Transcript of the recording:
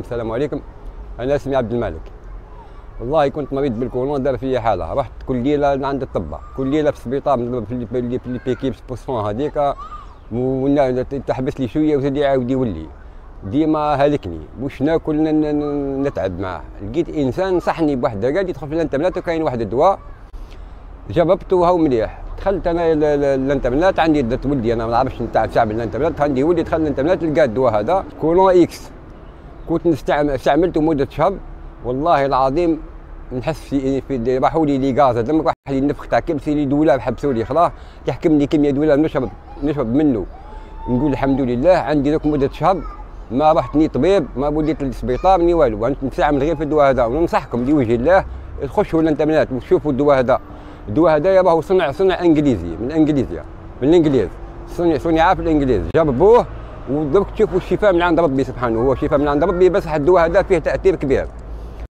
السلام عليكم. أنا اسمي عبد الملك. والله كنت مريض بالكورونا دار فيا حالة. رحت كل ليلة عند الطباء كل ليلة في السبيطار في البيكيب بوسفون هذيك. تحبس لي شوية وزاد يعاود يولي. ديما هلكني. واش ناكل؟ نتعب معاه. لقيت إنسان صحني بواحد قال يدخل في الانترنت وكاين واحد الدواء. جربته وهو مليح. دخلت أنا الانترنت عندي درت ولدي أنا ما نعرفش نتاع شعب الانترنت عندي ولدي دخل الانترنت لقى الدواء هذا Colon X. كنت نستعمل استعملته مدة شهر. والله العظيم نحس في في راحوا لي لي غاز لما واحد ينفخ تاع كبسي لي دولاب حبسوا لي خلاص. يحكم لي كمية دولاب نشرب نشرب منه. نقول الحمد لله عندي ذوك مدة شهر. ما رحت ني طبيب ما وليت للسبيطار ني والو. أنا نستعمل غير في الدواء هذا. وننصحكم لوجه الله تخشوا الانترنت وتشوفوا الدواء هذا. الدواء هذا راهو صنع صنع إنجليزي من إنجليزيا. من الإنجليز. صنع صنع في الإنجليز. جربوه ودرك تشوفوا الشفاء من عند ربي سبحانه هو شفاء من عند ربي بس الدواء هذا فيه تأثير كبير.